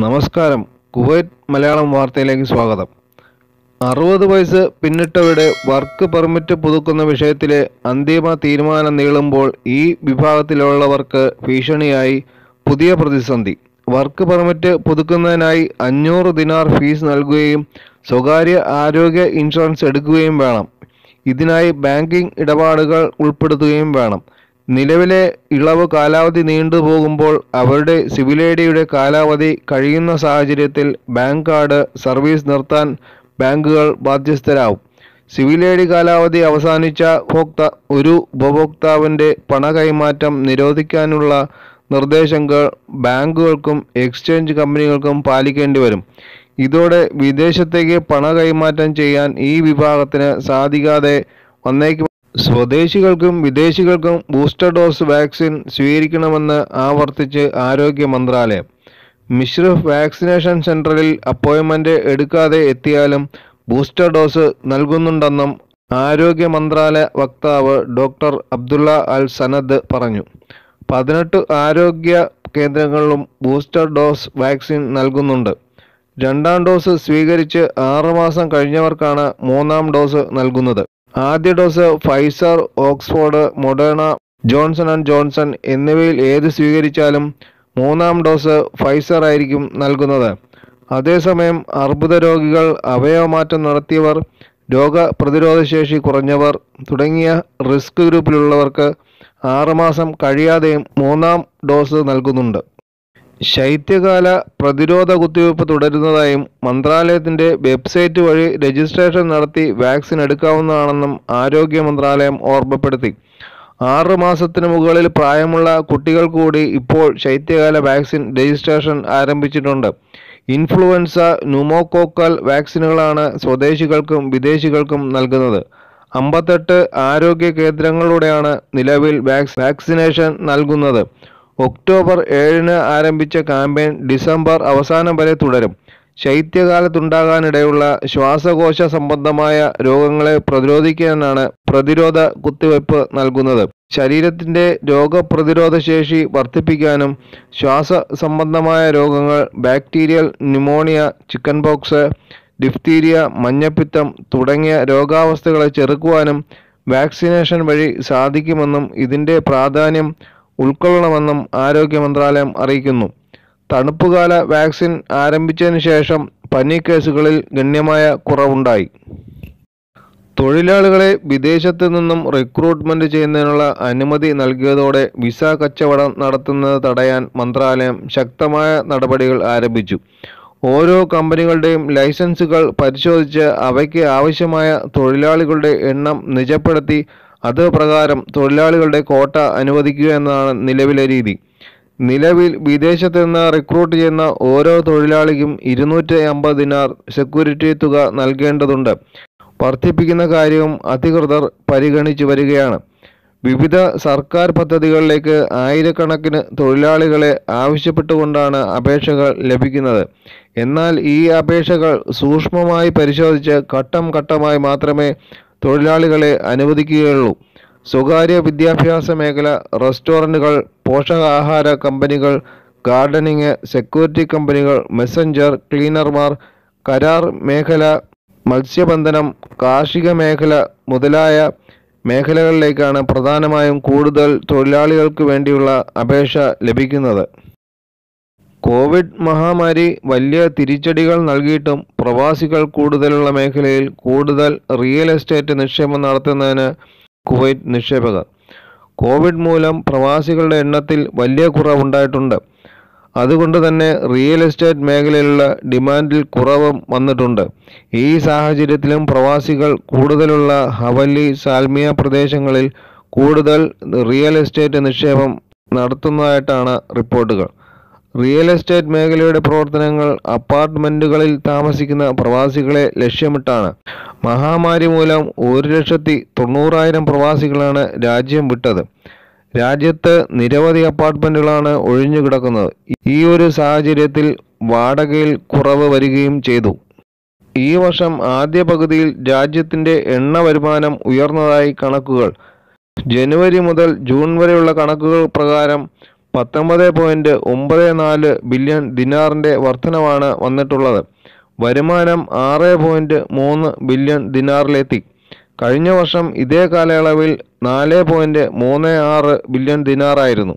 നമസ്കാരം. കുവൈറ്റ് മലയാളം വാർത്തയിലേക്ക് സ്വാഗതം. അറുപത് വയസ്സ് പിന്നിട്ടവരുടെ വർക്ക് പെർമിറ്റ് പുതുക്കുന്ന വിഷയത്തിലെ അന്തിമ തീരുമാനം നീളുമ്പോൾ ഈ വിഭാഗത്തിലുള്ളവർക്ക് ഭീഷണിയായി പുതിയ പ്രതിസന്ധി. വർക്ക് പെർമിറ്റ് പുതുക്കുന്നതിനായി അഞ്ഞൂറ് ദിനാർ ഫീസ് നൽകുകയും സ്വകാര്യ ആരോഗ്യ ഇൻഷുറൻസ് എടുക്കുകയും വേണം. ഇതിനായി ബാങ്കിംഗ് ഇടപാടുകൾ ഉൾപ്പെടുത്തുകയും വേണം. നിലവിലെ ഇളവ് കാലാവധി നീണ്ടുപോകുമ്പോൾ അവരുടെ സിവിൽ ഐഡിയുടെ കാലാവധി കഴിയുന്ന സാഹചര്യത്തിൽ ബാങ്ക് കാർഡ് സർവീസ് നിർത്താൻ ബാങ്കുകൾ ബാധ്യസ്ഥരാവും. സിവിൽ ഐഡി കാലാവധി അവസാനിച്ച ഉപഭോക്ത ഒരു ഉപഭോക്താവിന്റെ പണ കൈമാറ്റം നിരോധിക്കാനുള്ള നിർദ്ദേശങ്ങൾ ബാങ്കുകൾക്കും എക്സ്ചേഞ്ച് കമ്പനികൾക്കും പാലിക്കേണ്ടി വരും. ഇതോടെ വിദേശത്തേക്ക് പണ കൈമാറ്റം ചെയ്യാൻ ഈ വിഭാഗത്തിന് സാധിക്കാതെ വന്നേക്കും സ്വദേശികൾക്കും വിദേശികൾക്കും ബൂസ്റ്റർ ഡോസ് വാക്സിൻ സ്വീകരിക്കണമെന്ന് ആവർത്തിച്ച് ആരോഗ്യ മന്ത്രാലയം. മിശ്രഫ് വാക്സിനേഷൻ സെന്ററിൽ അപ്പോയിൻമെന്റ് എടുക്കാതെ എത്തിയാലും ബൂസ്റ്റർ ഡോസ് നൽകുന്നുണ്ടെന്നും ആരോഗ്യ മന്ത്രാലയ വക്താവ് ഡോക്ടർ അബ്ദുള്ള അൽ സനദ് പറഞ്ഞു. പതിനെട്ട് ആരോഗ്യ കേന്ദ്രങ്ങളിലും ബൂസ്റ്റർ ഡോസ് വാക്സിൻ നൽകുന്നുണ്ട്. രണ്ടാം ഡോസ് സ്വീകരിച്ച് ആറുമാസം കഴിഞ്ഞവർക്കാണ് മൂന്നാം ഡോസ് നൽകുന്നത്. ആദ്യ dose Pfizer Oxford Moderna Johnson and Johnson എന്നിവയിൽ ഏത് സ്വീകരിച്ചാലും മൂന്നാം ഡോസ് ഫൈസർ ആയിരിക്കും നൽകുന്നത്. അതേസമയം അർബുദ രോഗികൾ അവയവമാറ്റം നടത്തിയവർ രോഗപ്രതിരോധശേഷി കുറഞ്ഞവർ തുടങ്ങിയ റിസ്ക് ഗ്രൂപ്പിലുള്ളവർക്ക് ആറുമാസം കഴിയാതെയും മൂന്നാം ഡോസ് നൽകുന്നുണ്ട്. ശൈത്യകാല പ്രതിരോധ കുത്തിവയ്പ് തുടരുന്നതായും മന്ത്രാലയത്തിന്റെ വെബ്സൈറ്റ് വഴി രജിസ്ട്രേഷൻ നടത്തി വാക്സിൻ എടുക്കാവുന്നതാണെന്നും ആരോഗ്യ മന്ത്രാലയം ഓർമ്മപ്പെടുത്തി. ആറ് മാസത്തിന് മുകളിൽ പ്രായമുള്ള കുട്ടികൾ കൂടി ഇപ്പോൾ ശൈത്യകാല വാക്സിൻ രജിസ്ട്രേഷൻ ആരംഭിച്ചിട്ടുണ്ട്. ഇൻഫ്ലുവൻസ ന്യൂമോകോക്കൽ വാക്സിനുകളാണ് സ്വദേശികൾക്കും വിദേശികൾക്കും നൽകുന്നത്. അമ്പത്തെട്ട് ആരോഗ്യ കേന്ദ്രങ്ങളിലൂടെയാണ് നിലവിൽ വാക്സിനേഷൻ നൽകുന്നത്. ഒക്ടോബർ ഏഴിന് ആരംഭിച്ച കാമ്പയിൻ ഡിസംബർ അവസാനം വരെ തുടരും. ശൈത്യകാലത്തുണ്ടാകാനിടയുള്ള ശ്വാസകോശ സംബന്ധമായ രോഗങ്ങളെ പ്രതിരോധിക്കാനാണ് പ്രതിരോധ കുത്തിവയ്പ് നൽകുന്നത്. ശരീരത്തിന്റെ രോഗപ്രതിരോധ ശേഷി വർദ്ധിപ്പിക്കാനും ശ്വാസ സംബന്ധമായ രോഗങ്ങൾ bacterial pneumonia chicken pox diphtheria മഞ്ഞപ്പിത്തം തുടങ്ങിയ രോഗാവസ്ഥകളെ ചെറുക്കുവാനും വാക്സിനേഷൻ വഴി സാധിക്കുമെന്നും ഇതിന്റെ പ്രാധാന്യം ഉൾക്കൊള്ളണമെന്നും ആരോഗ്യ മന്ത്രാലയം അറിയിക്കുന്നു. തണുപ്പുകാല വാക്സിൻ ആരംഭിച്ചതിന് ശേഷം പനി കേസുകളിൽ ഗണ്യമായ കുറവുണ്ടായി. തൊഴിലാളികളെ വിദേശത്ത് നിന്നും റിക്രൂട്ട്മെന്റ് ചെയ്യുന്നതിനുള്ള അനുമതി നൽകിയതോടെ വിസ കച്ചവടം നടത്തുന്നത് തടയാൻ മന്ത്രാലയം ശക്തമായ നടപടികൾ ആരംഭിച്ചു. ഓരോ കമ്പനികളുടെയും ലൈസൻസുകൾ പരിശോധിച്ച് അവയ്ക്ക് ആവശ്യമായ തൊഴിലാളികളുടെ എണ്ണം നിജപ്പെടുത്തി അത് പ്രകാരം തൊഴിലാളികളുടെ കോട്ട അനുവദിക്കുക എന്നതാണ് നിലവിലെ രീതി. നിലവിൽ വിദേശത്ത് നിന്ന് റിക്രൂട്ട് ചെയ്യുന്ന ഓരോ തൊഴിലാളിക്കും ഇരുന്നൂറ്റി അമ്പത് ദിനാർ സെക്യൂരിറ്റി തുക നൽകേണ്ടതുണ്ട്. വർദ്ധിപ്പിക്കുന്ന കാര്യവും അധികൃതർ പരിഗണിച്ചു വരികയാണ്. വിവിധ സർക്കാർ പദ്ധതികളിലേക്ക് ആയിരക്കണക്കിന് തൊഴിലാളികളെ ആവശ്യപ്പെട്ടുകൊണ്ടാണ് അപേക്ഷകൾ ലഭിക്കുന്നത്. എന്നാൽ ഈ അപേക്ഷകൾ സൂക്ഷ്മമായി പരിശോധിച്ച് ഘട്ടം ഘട്ടമായി മാത്രമേ തൊഴിലാളികളെ അനുവദിക്കുകയുള്ളൂ. സ്വകാര്യ വിദ്യാഭ്യാസ മേഖല റെസ്റ്റോറന്റുകൾ പോഷകാഹാര കമ്പനികൾ ഗാർഡനിങ് സെക്യൂരിറ്റി കമ്പനികൾ മെസ്സഞ്ചർ ക്ലീനർമാർ കരാർ മേഖല മത്സ്യബന്ധനം കാർഷിക മേഖല മുതലായ മേഖലകളിലേക്കാണ് പ്രധാനമായും കൂടുതൽ തൊഴിലാളികൾക്ക് വേണ്ടിയുള്ള അപേക്ഷ ലഭിക്കുന്നത്. കോവിഡ് മഹാമാരി വലിയ തിരിച്ചടികൾ നൽകിയിട്ടും പ്രവാസികൾ കൂടുതലുള്ള മേഖലയിൽ കൂടുതൽ റിയൽ എസ്റ്റേറ്റ് നിക്ഷേപം നടത്തുന്നതിന് കുവൈറ്റ് നിക്ഷേപകർ. കോവിഡ് മൂലം പ്രവാസികളുടെ എണ്ണത്തിൽ വലിയ കുറവുണ്ടായിട്ടുണ്ട്. അതുകൊണ്ട് തന്നെ റിയൽ എസ്റ്റേറ്റ് മേഖലയിലുള്ള ഡിമാൻഡിൽ കുറവും വന്നിട്ടുണ്ട്. ഈ സാഹചര്യത്തിലും പ്രവാസികൾ കൂടുതലുള്ള ഹവല്ലി സാൽമിയ പ്രദേശങ്ങളിൽ കൂടുതൽ റിയൽ എസ്റ്റേറ്റ് നിക്ഷേപം നടത്തുന്നതായിട്ടാണ് റിപ്പോർട്ടുകൾ. റിയൽ എസ്റ്റേറ്റ് മേഖലയുടെ പ്രവർത്തനങ്ങൾ അപ്പാർട്ട്മെന്റുകളിൽ താമസിക്കുന്ന പ്രവാസികളെ ലക്ഷ്യമിട്ടാണ്. മഹാമാരി മൂലം ഒരു ലക്ഷത്തി തൊണ്ണൂറായിരം പ്രവാസികളാണ് രാജ്യം വിട്ടത്. രാജ്യത്ത് നിരവധി അപ്പാർട്ട്മെന്റുകളാണ് ഒഴിഞ്ഞു കിടക്കുന്നത്. ഈ ഒരു സാഹചര്യത്തിൽ വാടകയിൽ കുറവ് വരികയും ചെയ്തു. ഈ വർഷം ആദ്യ പകുതിയിൽ രാജ്യത്തിന്റെ എണ്ണ വരുമാനം ഉയർന്നതായി കണക്കുകൾ. ജനുവരി മുതൽ ജൂൺ വരെയുള്ള കണക്കുകൾ പ്രകാരം പത്തൊമ്പത് പോയിന്റ് ഒമ്പത് നാല് ബില്യൺ ദിനാറിന്റെ വർധനവാണ് വന്നിട്ടുള്ളത്. വരുമാനം ആറ് പോയിന്റ് മൂന്ന് ബില്യൺ ദിനാറിലെത്തി. കഴിഞ്ഞ വർഷം ഇതേ കാലയളവിൽ നാല് പോയിന്റ് മൂന്ന് ആറ് ബില്യൺ ദിനാറായിരുന്നു.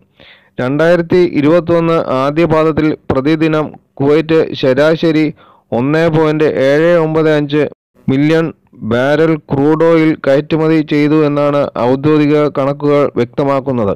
രണ്ടായിരത്തി ഇരുപത്തൊന്ന് ആദ്യ പാദത്തിൽ പ്രതിദിനം കുവൈറ്റ് ശരാശരി ഒന്ന് പോയിന്റ് ഏഴ് ഒമ്പത് അഞ്ച് മില്യൺ ബാരൽ ക്രൂഡ് ഓയിൽ കയറ്റുമതി ചെയ്തു എന്നാണ് ഔദ്യോഗിക കണക്കുകൾ വ്യക്തമാക്കുന്നത്.